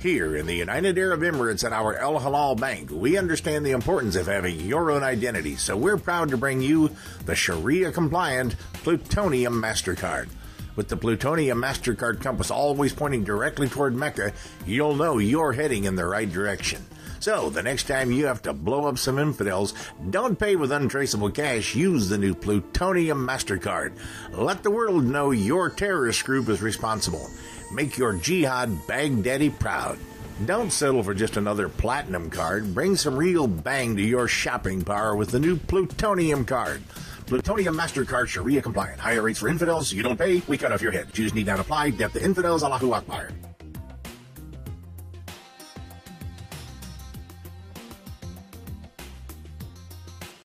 Here in the United Arab Emirates at our El Halal Bank, we understand the importance of having your own identity, so we're proud to bring you the Sharia compliant Plutonium MasterCard. With the Plutonium MasterCard compass always pointing directly toward Mecca, you'll know you're heading in the right direction. So, the next time you have to blow up some infidels, don't pay with untraceable cash, use the new Plutonium MasterCard. Let the world know your terrorist group is responsible. Make your jihad Baghdadi proud. Don't settle for just another platinum card. Bring some real bang to your shopping power with the new Plutonium card. Plutonium MasterCard Sharia compliant. Higher rates for infidels. You don't pay, we cut off your head. Jews need not apply. Death to infidels. Allahu Akbar.